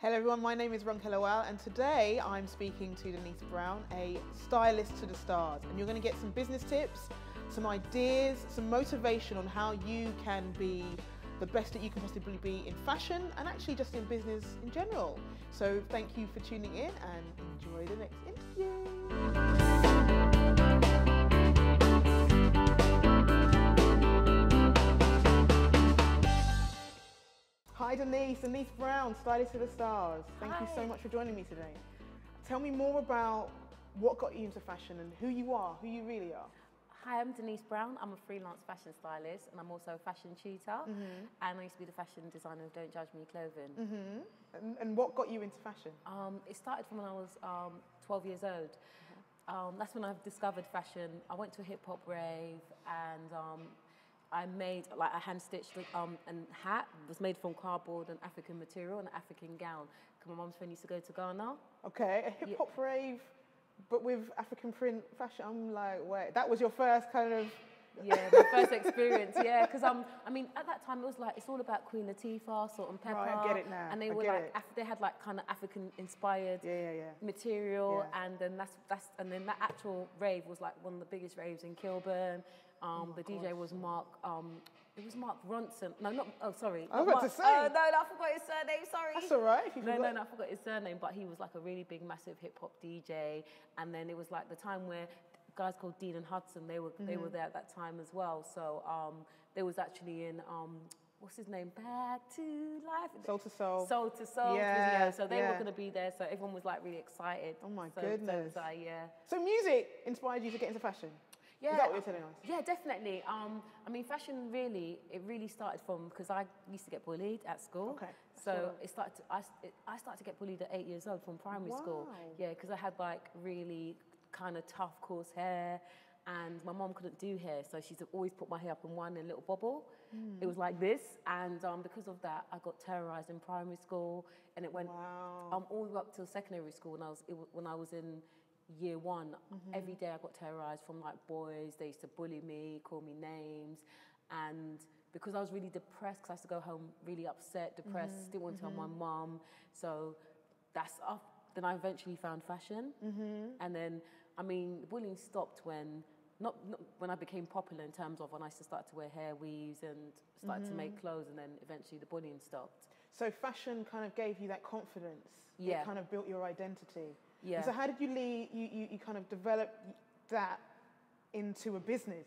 Hello everyone, my name is Ronke Lawal and today I'm speaking to Denise Brown, a stylist to the stars. And you're going to get some business tips, some ideas, some motivation on how you can be the best that you can possibly be in fashion and actually just in business in general. So thank you for tuning in and enjoy the next interview. Hi Denise, Denise Brown, Stylist to the Stars. Thank you so much for joining me today. Tell me more about what got you into fashion and who you are, who you really are. Hi, I'm Denise Brown. I'm a freelance fashion stylist and I'm also a fashion tutor. And I used to be the fashion designer of Don't Judge Me Clothing. And, and what got you into fashion? Um, it started from when I was um, 12 years old. Um, that's when I discovered fashion. I went to a hip hop rave and um, I made like a hand stitched um, and hat. It was made from cardboard and African material and an African gown. 'Cause my mum's friend used to go to Ghana. Okay, a hip hop rave, but with African print fashion. I'm like, wait, that was your first kind of. Yeah, my first experience. Yeah, because um, I mean, at that time it was like it's all about Queen Latifah, Salt-N-Pepa. Right, I get it now. And they I were like. Af- they had like kind of African inspired Yeah, yeah, yeah. material, Yeah. and then that's that's and then that actual rave was like one of the biggest raves in Kilburn. Oh Um, the DJ was Mark. Um, it was Mark Ronson. No, not. Oh, sorry. I was about to say. Oh no, no, I forgot his surname. Sorry. That's all right. No, no, no, I forgot his surname, but he was like a really big, massive hip hop DJ. And then it was like the time where guys called Dean and Hudson, they were they Mm-hmm. were there at that time as well. So um, they was actually in um, what's his name? Back to Life. Soul II Soul. Soul II Soul. Yeah, Yeah. So they yeah. were going to be there. So everyone was like really excited. Oh my so, goodness. So, so, yeah. So music inspired you to get into fashion. Yeah, Is that what you're telling us? Yeah, definitely. Um, I mean, fashion really, it really started from because I used to get bullied at school. Okay, So sure. it started. To, I, it, I started to get bullied at eight years old from primary school. Wow. Yeah, because I had like really kind of tough, coarse hair, and my mom couldn't do hair, so she'd always put my hair up in one in a little bobble. Hmm. It was like this, and um, because of that, I got terrorized in primary school, and it went Wow. um, all the way up till secondary school. When I was it, when I was in year one, Mm-hmm. every day I got terrorized from like boys. They used to bully me, call me names, and because I was really depressed, because I used to go home really upset, depressed, Mm-hmm. didn't want to tell my mum. So that's up. Then I eventually found fashion, Mm-hmm. and then I mean, the bullying stopped when. Not, not when I became popular in terms of when I started to wear hair weaves and started to Mm-hmm. make clothes, and then eventually the bullying stopped. So fashion kind of gave you that confidence. Yeah. It kind of built your identity. Yeah. And so how did you lead, you, you, you kind of develop that into a business,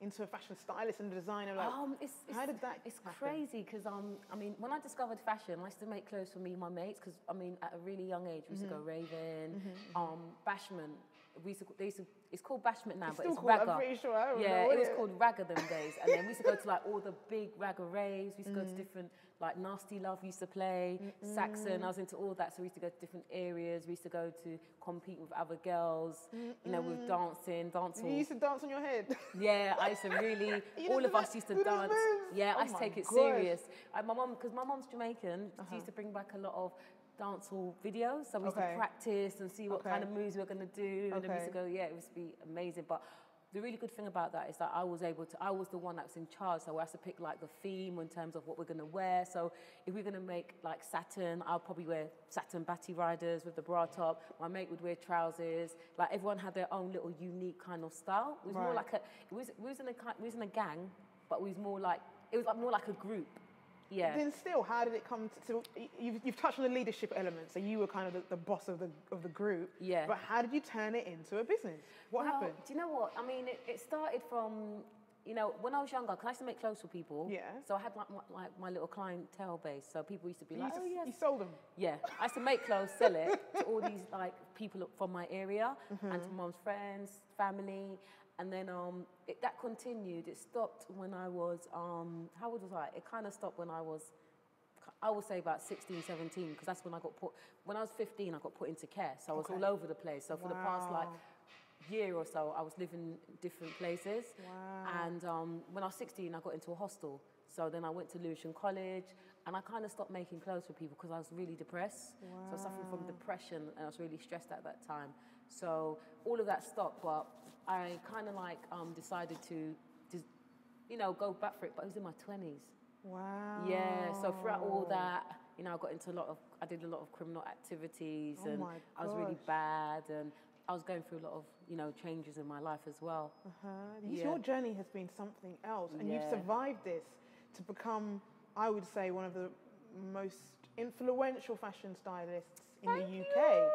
into a fashion stylist and a designer? Like, Um, it's, it's, how did that It's happen? crazy because um, I mean, when I discovered fashion, I used to make clothes for me and my mates. Because I mean, at a really young age, we used to Mm-hmm. go raving, um, bashment. We used to, they used to, it's called bashment now, It's but it's called- I'm ragga. pretty sure, I don't yeah, know, it was called ragga them days, and then we used to go to like all the big ragga raves. We used to Mm. go to different like Nasty Love. Used to play Saxon. I was into all that, so we used to go to different areas. We used to go to compete with other girls, you know, with dancing, dance You used to dance on your head. yeah, I used to really. All of us used to dance. moves? Yeah, Oh I used to take it gosh. serious. And my mom, because my mom's Jamaican, Uh-huh. she used to bring back a lot of dancehall videos. So we used Okay. to practice and see what Okay. kind of moves we were going to do. And then we used to go, yeah, it to be amazing. But the really good thing about that is that I was able to, I was the one that was in charge. So I had to pick like the theme in terms of what we're going to wear. So if we're going to make like satin, I'll probably wear satin batty riders with the bra top. My mate would wear trousers. Like everyone had their own little unique kind of style. It was more like a, it was, we was in a, we was in a gang, but we was more like, it was like more like a group. Yeah. Then still, how did it come to, so you've, you've touched on the leadership element, so you were kind of the, the boss of the, of the group. Yeah. But how did you turn it into a business? What Well, happened? Do you know what? I mean, it, it started from, you know, when I was younger, 'cause I used to make clothes for people. Yeah. So I had like my, like my little clientele base. So people used to be You, like, oh, yes. you sold them. Yeah, I used to make clothes, sell it to all these like people from my area and Mm-hmm. to mom's friends, family, and then um, it, that continued. It stopped when I was um, how old was I? It kind of stopped when I was, I would say about 16, 17, because that's when I got put. When I was 15, I got put into care, so I was Okay. all over the place. So for the past like Wow. Year or so, I was living in different places. Wow. And um, when I was 16, I got into a hostel. So then I went to Lewisham College and I kind of stopped making clothes for people because I was really depressed. So I was suffering from depression and I was really stressed at that time. So all of that stopped, but I kind of like um, decided to, you know, go back for it. But it was in my 20s. Wow. Yeah, so throughout all that, you know, I got into a lot of I did a lot of criminal activities, Oh and I was really bad, and I was going through a lot of you know changes in my life as well. Uh-huh. Yeah. Your journey has been something else, and you've survived this to become, I would say, one of the most influential fashion stylists in the UK.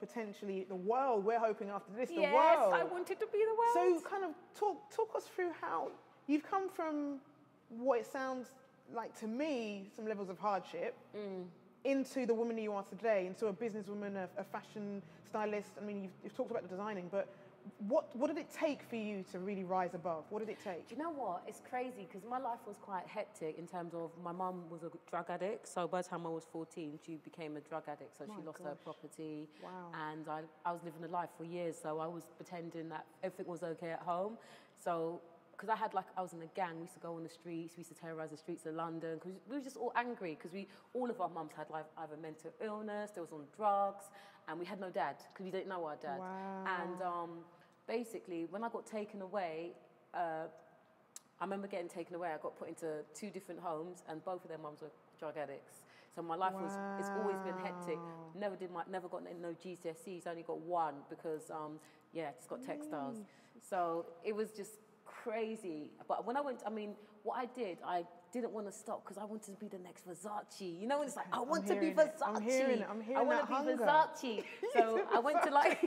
Potentially the world. We're hoping after this, the yes, world. Yes, I wanted to be the world. So, kind of talk talk us through how you've come from what it sounds like to me, some levels of hardship, Mm. Into the woman you are today, into a businesswoman, a, a fashion stylist. I mean, you've, you've talked about the designing, but what what did it take for you to really rise above? What did it take? Do you know what? It's crazy because my life was quite hectic in terms of my mum was a drug addict. So by the time I was 14, she became a drug addict. So she My lost her property. Wow. And I, I was living a life for years. So I was pretending that everything was okay at home. So, because I had like, I was in a gang, we used to go on the streets, we used to terrorize the streets of London because we were just all angry because we, all of our mums had like either mental illness, they was on drugs, and we had no dad because we didn't know our dad. Wow. And um, basically, when I got taken away, uh, I remember getting taken away. I got put into two different homes, and both of their mums were drug addicts. So my life was it's always been hectic. Never did my never got no GCSEs. Only got one because um, yeah, just got textiles. So it was just crazy. But when I went, I mean, what I did, I didn't want to stop because I wanted to be the next Versace. You know, when it's like I want to be hearing it. Versace. I'm hearing it. I'm I want to be hunger. Versace. So I went to like.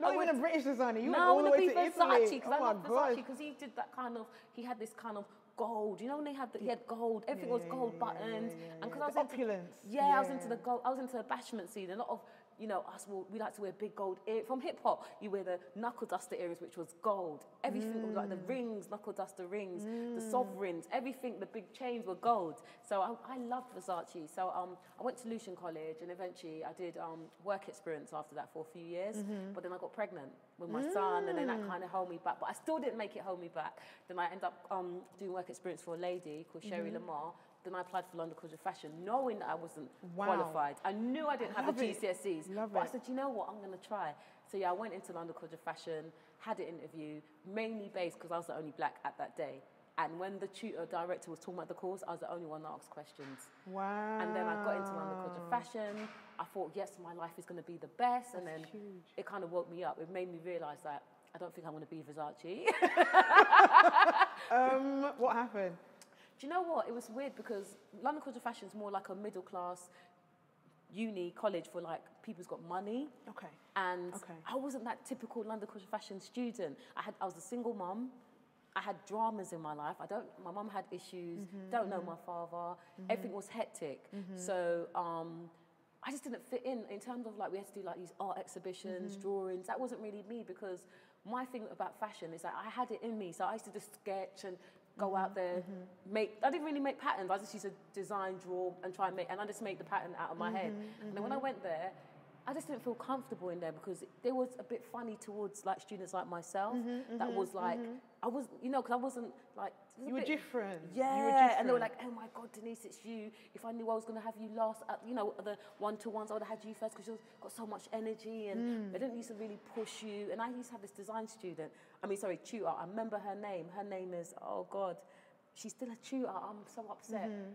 Not I even went a British designer. You no, went all the want to way be to Versace Italy. Oh I love Versace because he did that kind of. He had this kind of gold. You know when they had the, he had gold. Everything Yeah, was gold yeah, yeah, buttons, yeah, yeah, and because. I was The into opulence. Yeah, I was into the gold. I was into the bashment scene. A lot of you know us. Will, we like to wear big gold ear from hip hop. You wear the knuckle duster earrings, which was gold. Everything was like the Mm. rings, knuckle duster rings, the sovereigns, everything. The big chains were gold. So I, I loved Versace. So um, I went to Lewisham College, and eventually I did um, work experience after that for a few years. Mm-hmm. But then I got pregnant with my son, and then Mm. that kind of held me back. But I still didn't make it hold me back. Then I ended up um, doing work experience for a lady called Sherry Mm-hmm. Lamar. Then I applied for London College of Fashion, knowing that I wasn't Wow. qualified. I knew I didn't have the. GCSEs. Love but I said, you know what, I'm going to try. So yeah, I went into London College of Fashion, had an interview, mainly based because I was the only black at that day. And when the tutor director was talking about the course, I was the only one that asked questions. Wow. And then I got into London College of Fashion. I thought, yes, my life is going to be the best. and then huge. it kind of woke me up. It made me realize that I don't think I'm going to be Versace. Um, what happened? Do you know what? It was weird because London College of Fashion is more like a middle class uni college for like people who's got money. Okay. And Okay. I wasn't that typical London College of Fashion student. I had I was a single mum. I had dramas in my life. I don't. My mum had issues. Mm-hmm, don't know my father. Everything was hectic. So um, I just didn't fit in in terms of like we had to do like these art exhibitions, Mm-hmm. drawings. That wasn't really me because my thing about fashion is that I had it in me. So I used to just sketch and go Mm-hmm, out there, make. I didn't really make patterns. I just used to design, draw, and try and make. And I just made the pattern out of my head. Mm-hmm, And then when I went there. I just didn't feel comfortable in there because there was a bit funny towards like students like myself. Mm-hmm, that was like I was, you know, because I wasn't like it was a You were bit- different. yeah, You were and they were like, "Oh my God, Denise, it's you! If I knew I was going to have you last, at, you know, the one-to-ones, I would have had you first because you've got so much energy, and Mm. they didn't used to really push you." And I used to have this design student. I mean, sorry, tutor. I remember her name. Her name is oh God, she's still a tutor. I'm so upset. Mm-hmm.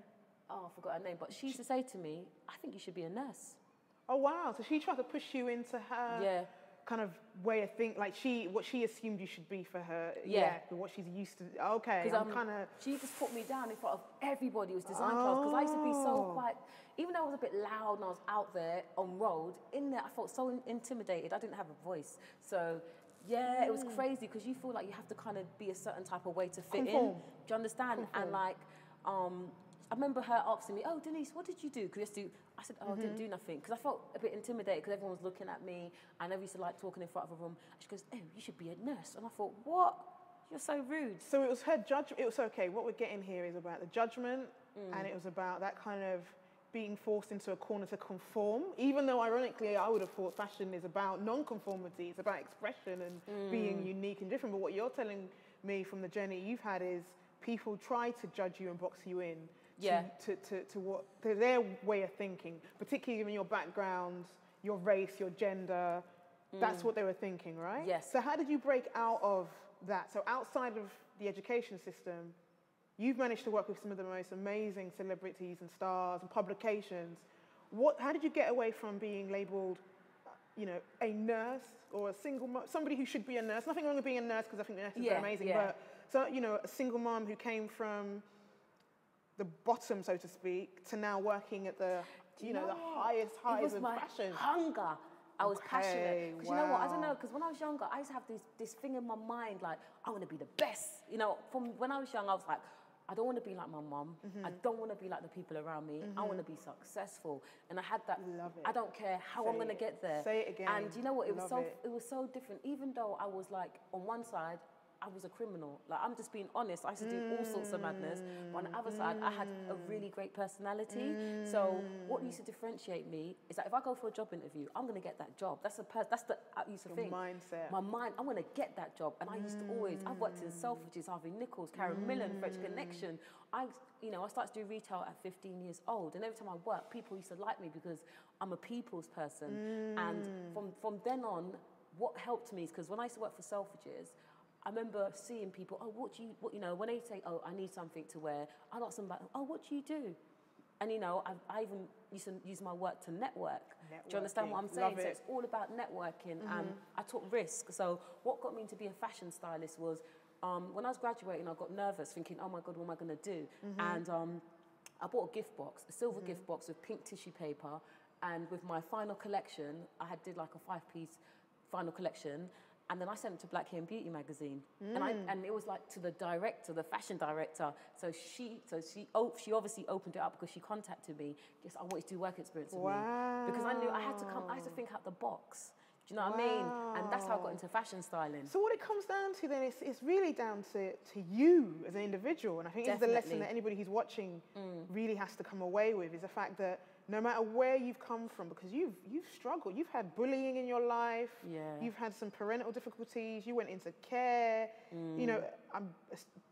Oh, I forgot her name. But she used to say to me, "I think you should be a nurse." Oh wow! So she tried to push you into her Yeah. Kind of way of think, like she what she assumed you should be for her. Yeah. what she's used to. Okay, Because I'm um, kind of. she just put me down in front of everybody. Was design class because I used to be so Oh. quite. Even though I was a bit loud and I was out there on road, in there I felt so in- intimidated. I didn't have a voice. So yeah, it was Mm. crazy because you feel like you have to kind of be a certain type of way to fit in. Do you understand? Conform. And like, um, I remember her asking me, "Oh, Denise, what did you do?" Because I said, "Oh, I didn't Mm-hmm. do nothing," because I felt a bit intimidated because everyone was looking at me, I never used to like talking in front of a room. She goes, "Oh, you should be a nurse," and I thought, "What? You're so rude." So it was her judgment. It was okay. What we're getting here is about the judgment, Mm. and it was about that kind of being forced into a corner to conform. Even though, ironically, I would have thought fashion is about non-conformity. It's about expression and Mm. being unique and different. But what you're telling me from the journey you've had is people try to judge you and box you in. To- Yeah. To, to, to what to their way of thinking, particularly given your background, your race, your gender. That's what they were thinking, right? Mm. Yes. So how did you break out of that? So outside of the education system, You've managed to work with some of the most amazing celebrities and stars and publications. What, how did you get away from being labeled, you know, a nurse or a single mom, somebody who should be a nurse? Nothing wrong with being a nurse because I think nurses Yeah, are amazing, yeah. but so, you know, a single mom who came from the bottom, so to speak, to now working at the, you know, the highest highs of fashion. hunger. I was Okay, passionate. Because you know what? I don't know. Because when I was younger, I used to have this this thing in my mind like I want to be the best. You know, from when I was young, I was like. I don't want to be like my mom. Mm-hmm. I don't want to be like the people around me. I want to be successful. And I had that. Love it. I don't care how I'm going to get there. Say it again. And you know what? It was so it. it was so different. Even though I was like on one side, I was a criminal. Like I'm just being honest. I used to do all sorts of madness. But on the other side, I had a really great personality. So what used to differentiate me is that if I go for a job interview, I'm going to get that job. That's a per- that's the uh, I used to Your think. mindset. My mind. I want to get that job. And I used to always. I've worked in Selfridges, Harvey Nichols, Karen Millen, French Connection. I you know I started to do retail at 15 years old, and every time I worked, people used to like me because I'm a people's person. And from from then on, what helped me is because when I used to work for Selfridges. I remember seeing people, oh, what do you, what, you know, when they say, oh, I need something to wear, I ask them about, oh, what do you do? And, you know, I, I even used to use my work to network. Do you understand what I'm saying? Love So it's all about networking. And I took risk. So what got me to be a fashion stylist was um, when I was graduating, I got nervous thinking, oh my God, what am I going to do? And um, I bought a gift box, a silver gift box with pink tissue paper. And with my final collection, I had did like a five piece final collection. And then I sent it to Black Hair and Beauty magazine, and I mm. and it was like to the director, the fashion director. So she, so she, oh, she obviously opened it up because she contacted me. Just I want you to do work experience with me because I knew I had to come. I had to think out the box. Do you know what I mean? And that's how I got into fashion styling. So what it comes down to then is it's really down to, to you as an individual. And I think it's the lesson that anybody who's watching mm. really has to come away with is the fact that no matter where you've come from, because you've you've struggled, you've had bullying in your life, Yeah. you've had some parental difficulties, you went into care, you know, um,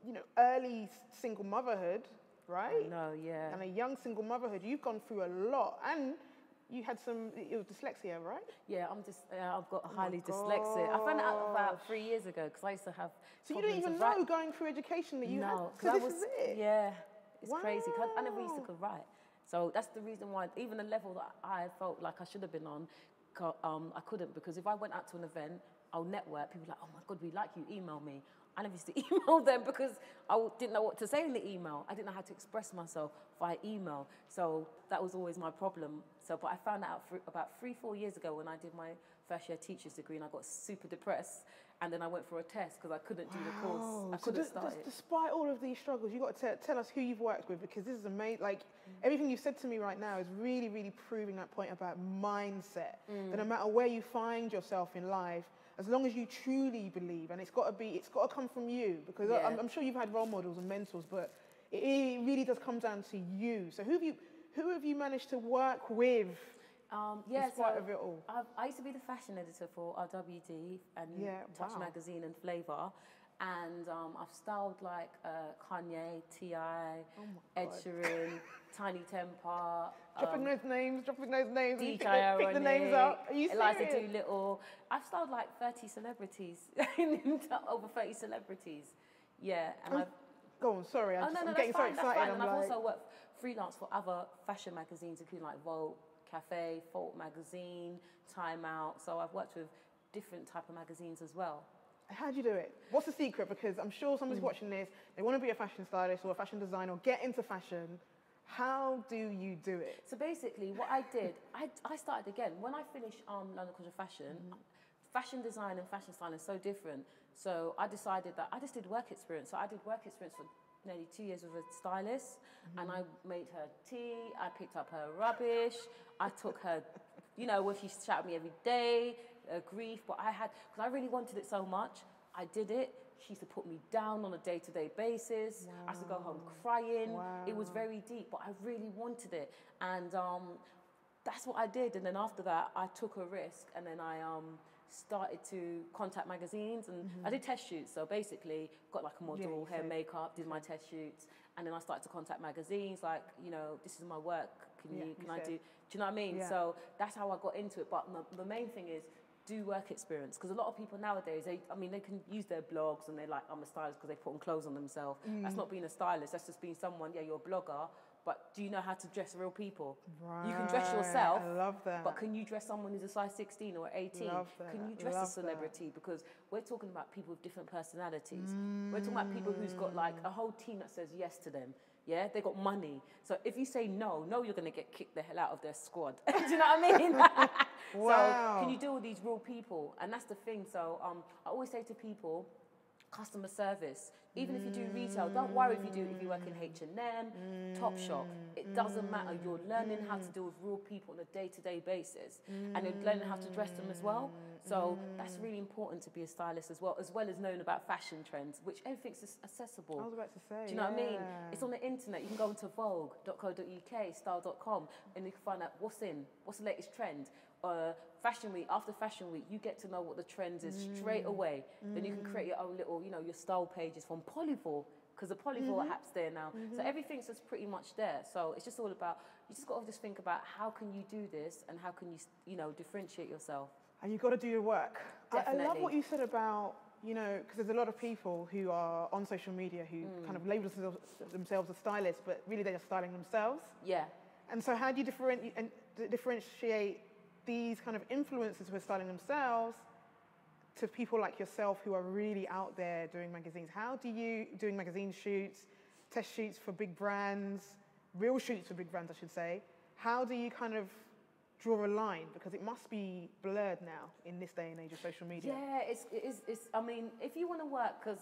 you know, early single motherhood, right? No, yeah. And a young single motherhood, you've gone through a lot, and you had some it was dyslexia, right? Yeah, I'm just, uh, I've got Oh highly dyslexic. I found out about three years ago because I used to have. So you didn't even know going through education that you no, had. I this was, is it. yeah, it's crazy. I never used to Wow. could write, so that's the reason why even the level that I felt like I should have been on, um, I couldn't because if I went out to an event, I'll network. People like, oh my god, we like you. Email me. I never used to email them because I didn't know what to say in the email. I didn't know how to express myself via email. So that was always my problem. So, but I found out for about three, four years ago when I did my first year teacher's degree and I got super depressed. And then I went for a test because I couldn't do the course. I So couldn't des- it. despite all of these struggles, you've got to te- tell us who you've worked with because this is amazing. Like everything you've said to me right now is really, really proving that point about mindset. Mm. That no matter where you find yourself in life, as long as you truly believe, and it's got to be, it's got to come from you because I- I'm, I'm sure you've had role models and mentors, but it, it really does come down to you. So who have you, who have you managed to work with? Um, yeah, spite so of it all. I've, I used to be the fashion editor for RWD and Yeah, Touch wow. Magazine and Flavor. And um, I've styled like uh, Kanye, T.I., Ed Sheeran, Tinie Tempah, Dropping um, those names, dropping those names. DJ pick, the, pick the names up. Are you Eliza serious? Doolittle. I've styled like 30 celebrities, over 30 celebrities. Yeah, and I've Go on, sorry, I Oh just, no, no, I'm getting fine. so excited. I'm And I've like, also worked freelance for other fashion magazines, including like Vogue, Cafe, Fault Magazine, Time Out. So I've worked with different type of magazines as well. how do you do it? What's the secret? Because I'm sure Mm. somebody's watching this, they want to be a fashion stylist or a fashion designer or get into fashion. How do you do it? So basically, what I did, I, I started again. When I finished um, London College of Fashion, fashion design and fashion styling is so different. So I decided that I just did work experience. So I did work experience for nearly two years with a stylist, and I made her tea. I picked up her rubbish. I took her, you know, when she shouted at me every day, uh, grief. But I had, because I really wanted it so much, I did it. She used to put me down on a day-to-day basis. I used to go home crying. It was very deep, but I really wanted it, and um, that's what I did. And then after that, I took a risk, and then I um, started to contact magazines, and I did test shoots. So basically, got like a model, Mm-hmm. hair, said. makeup, did my test shoots, and then I started to contact magazines, like you know, this is my work. Can Yeah, you? you Can I said. do? Do you know what I mean? Yeah. So that's how I got into it. But the, the main thing is, do work experience because a lot of people nowadays they i mean they can use their blogs and they're like i'm a stylist because they put on clothes on themselves that's not being a stylist that's just being someone yeah you're a blogger but do you know how to dress real people you can dress yourself I love that. but can you dress someone who's a size 16 or 18 Love that. can you dress love a that. celebrity because we're talking about people with different personalities we're talking about people who's got like a whole team that says yes to them yeah, they got money. So if you say no, no, you're gonna get kicked the hell out of their squad. Do you know what I mean? Wow. So can you deal with these real people? And that's the thing. So um, I always say to people, customer service. Even if you do retail, don't worry if you do if you work in H and M, Topshop. It doesn't matter. You're learning how to deal with real people on a day-to-day basis, and you're learning how to dress them as well. So that's really important to be a stylist as well, as well as knowing about fashion trends, which everything's accessible. I was about to say. Do you know what I mean? It's on the internet. You can go into vogue.co.uk, style.com, and you can find out what's in, what's the latest trend. Uh, fashion week, after fashion week, you get to know what the trends is straight Mm. away. Then you can create your own little, you know, your style pages from Polyvore, because the Polyvore Mm-hmm. app's there now. So everything's just pretty much there. So it's just all about, you just got to just think about how can you do this and how can you, you know, differentiate yourself. And you've got to do your work. I, I love what you said about, you know, because there's a lot of people who are on social media who kind of label themselves, as stylists, but really they're just styling themselves. Yeah. And so, how do you differentiate these kind of influencers who are styling themselves to people like yourself who are really out there doing magazines? How do you, doing magazine shoots, test shoots for big brands, real shoots for big brands, I should say, how do you kind of draw a line? Because it must be blurred now in this day and age of social media. Yeah, it's, it is, it's, I mean, if you want to work, because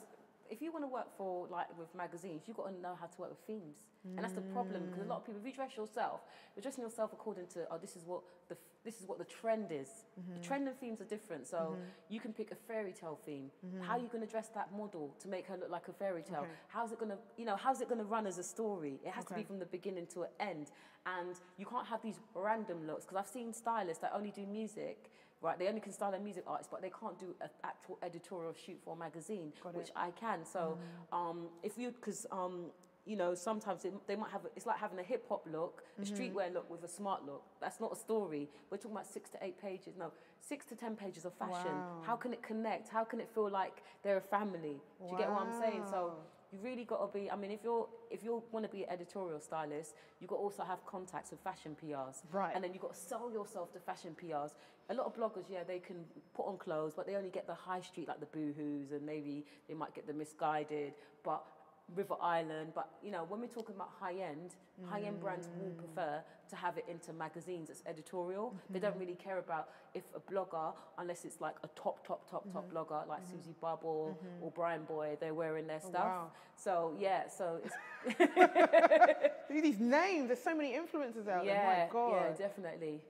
if you want to work for, like, with magazines, you've got to know how to work with themes. And that's the problem, because a lot of people, if you dress yourself, you're dressing yourself according to, oh, this is what the, this is what the trend is. The mm-hmm. trend and themes are different. So mm-hmm. you can pick a fairy tale theme. Mm-hmm. How are you going to dress that model to make her look like a fairy tale? Okay. How's it going to, you know, how's it going to run as a story? It has to be from the beginning to an end. And you can't have these random looks, because I've seen stylists that only do music right? They only can style a music artist, but they can't do an actual editorial shoot for a magazine, which. I can. So um, if you, because um, you know, sometimes it, they might have, a, it's like having a hip hop look, a streetwear look with a smart look. That's not a story. We're talking about six to eight pages. No, six to ten pages of fashion. Wow. How can it connect? How can it feel like they're a family? Do you get what I'm saying? So Wow. You really got to be. I mean, if you're if you want to be an editorial stylist, you got to also have contacts with fashion PRs, Right. And then you've got to sell yourself to fashion PRs. A lot of bloggers, yeah, they can put on clothes, but they only get the high street like the Boohoo's, and maybe they might get the Missguided, but. River Island, but you know, when we're talking about high end, high end brands will mm. prefer to have it into magazines as editorial. They mm-hmm. don't really care about if a blogger, unless it's like a top, top, top, top mm-hmm. blogger like mm-hmm. Susie Bubble or Bryanboy, they're wearing their oh, stuff. wow. So yeah, so it's these names. There's so many influencers out yeah, there. My God. yeah, definitely.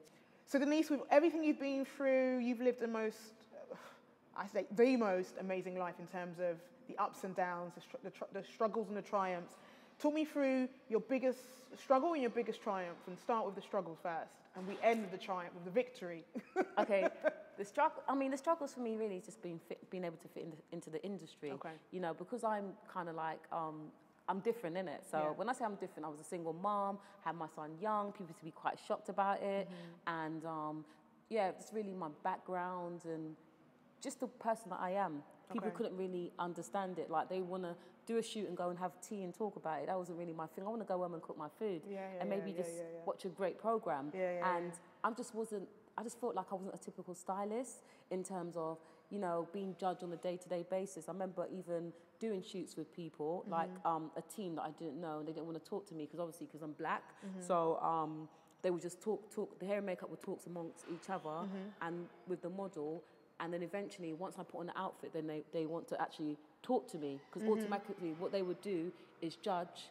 So Denise, with everything you've been through, you've lived the most, I say, the most amazing life in terms of the ups and downs, the, str- the, tr- the struggles and the triumphs. Talk me through your biggest struggle and your biggest triumph, and start with the struggles first, and we end with the triumph, with the victory. okay, the struggle. I mean, the struggles for me really is just being fit, being able to fit in the, into the industry. Okay. You know, because I'm kind of like um, I'm different in it. So Yeah. when I say I'm different, I was a single mom, had my son young. People used to be quite shocked about it, Mm-hmm. and um, yeah, it's really my background and just the person that I am. People Okay. couldn't really understand it. Like they want to do a shoot and go and have tea and talk about it. That wasn't really my thing. I want to go home and cook my food Yeah, yeah, and maybe yeah, just watch a great program. And I just wasn't. I just felt like I wasn't a typical stylist in terms of you know being judged on a day-to-day basis. I remember even doing shoots with people Mm-hmm. like um, a team that I didn't know, and they didn't want to talk to me because obviously because I'm black. Mm-hmm. So um, they would just talk, talk. The hair and makeup would talk amongst each other Mm-hmm. and with the model. And then eventually, once I put on the outfit, then they, they want to actually talk to me because Mm-hmm. automatically, what they would do is judge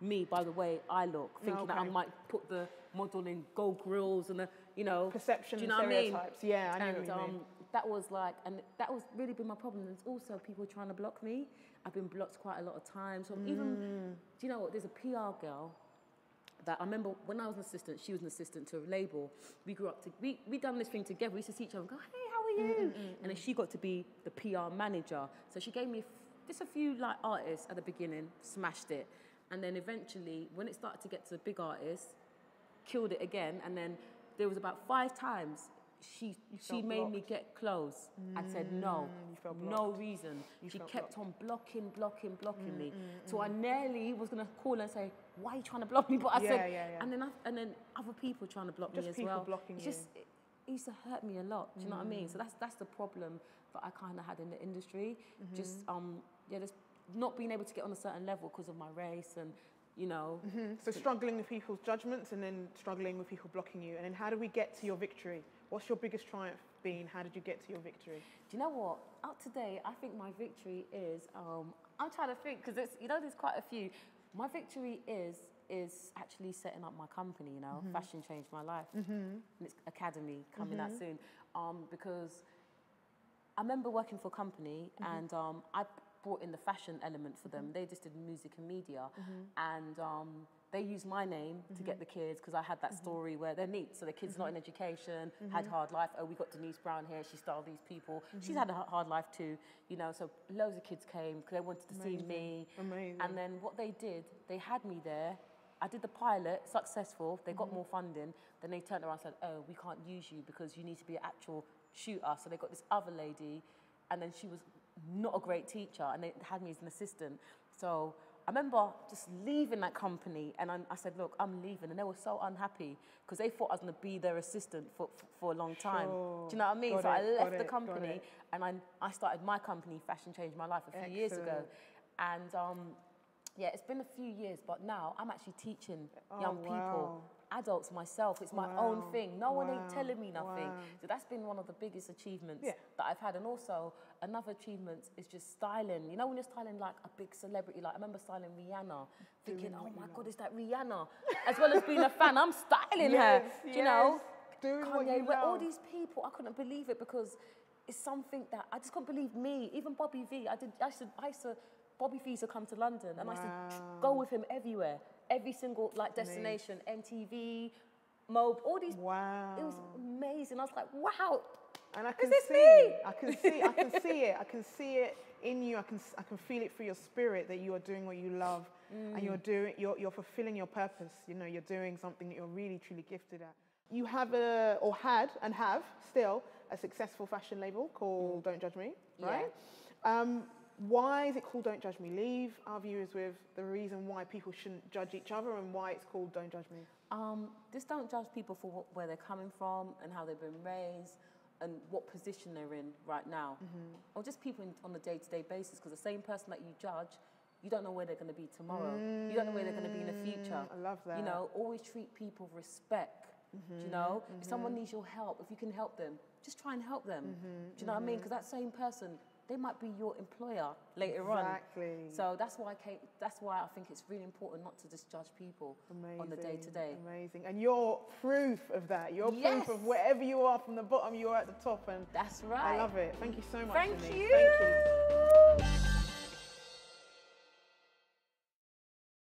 me by the way I look, thinking that I might put the model in gold grills and the, you know Perception Do you know what I mean? stereotypes. Yeah, I know and what you mean. um, that was like, and that was really been my problem. There's also people trying to block me. I've been blocked quite a lot of times. So Mm. even, do you know what? There's a PR girl that I remember when I was an assistant, she was an assistant to a label. We grew up to, we, we done this thing together. We used to see each other and go, hey, how are you? Mm, and then she got to be the PR manager. So she gave me f- just a few like artists at the beginning, smashed it. And then eventually, when it started to get to the big artists, killed it again. And then there was about five times she she made me get close and said no, Mm, no reason. You she kept blocked. on blocking, blocking, blocking Mm, me. So I nearly was gonna call and say, "Why are you trying to block me?" But I Yeah, said, yeah, yeah. and then I, and then other people trying to block Just me as people well. blocking It's you. just it, it used to hurt me a lot. Do you know what I mean? Mm. So that's that's the problem that I kind of had in the industry. Mm-hmm. Just um yeah, just not being able to get on a certain level because of my race and you know. Mhm. So struggling with people's judgments and then struggling with people blocking you. And then how do we get to your victory? What's your biggest triumph been? How did you get to your victory? Do you know what? Up to date, I think my victory is. Um, I'm trying to think because it's you know there's quite a few. My victory is is actually setting up my company. You know, mm-hmm. fashion changed my life, mm-hmm. and it's academy coming out mm-hmm. soon. Um, because I remember working for a company mm-hmm. and um, I brought in the fashion element for them. They just did music and media, and um, they used my name to get the kids because I had that story where they're neat. So the kids not in education, had hard life. Oh, we got Denise Brown here. She styled these people. She's had a hard life too, you know. So loads of kids came because they wanted to see me. Amazing. And then what they did, they had me there. I did the pilot, successful. They got more funding. Then they turned around and said, "Oh, we can't use you because you need to be an actual shooter." So they got this other lady, and then she was not a great teacher, and they had me as an assistant. So I remember just leaving that company, and I, I said, "Look, I'm leaving," and they were so unhappy because they thought I was going to be their assistant for, for, for a long time. Sure. Do you know what I mean? Got so I it, got left the company, it. and I, I started my company, Fashion Changed My Life, a few years ago. And um, yeah, it's been a few years, but now I'm actually teaching Oh, young wow. people, adults myself. It's my Wow. own thing. No one ain't telling me nothing. Wow. So that's been one of the biggest achievements Yeah. that I've had. And also, another achievement is just styling. You know, when you're styling like a big celebrity, like I remember styling Rihanna, thinking, oh my God, is that Rihanna? As well as being a fan, I'm styling Yes, her. You know? Doing Kanye, where all these people, I couldn't believe it because it's something that I just couldn't believe me. Even Bobby V, I did. I used to, I used to Bobby used to come to London, and I used to go with him everywhere, every single like destination, MTV, Mob, all these. Wow. It was amazing. I was like, wow. And I can this see, me? I can see, I can see it. I can see it in you. I can, s- I can feel it through your spirit that you are doing what you love, and you're doing, you're, you're fulfilling your purpose. You know, you're doing something that you're really, truly gifted at. You have a, or had, and have still a successful fashion label called Don't Judge Me, Yeah. right? Um, why is it called Don't Judge Me? Leave our viewers with the reason why people shouldn't judge each other and why it's called Don't Judge Me. Um, just don't judge people for what, where they're coming from and how they've been raised and what position they're in right now. Mm-hmm. Or just people in, on a day to day basis, because the same person that you judge, you don't know where they're going to be tomorrow. You don't know where they're going to be in the future. Mm, I love that. You know, always treat people with respect. Do you know? If someone needs your help, if you can help them, just try and help them. Do you know what I mean? Because that same person, they might be your employer later on. Exactly. So that's why I that's why I think it's really important not to just judge people on the day to day. Amazing. And you're proof of that. You're Yes. proof of wherever you are from the bottom, you are at the top. And That's right. I love it. Thank you so much. Thank Denise. you. Thank you.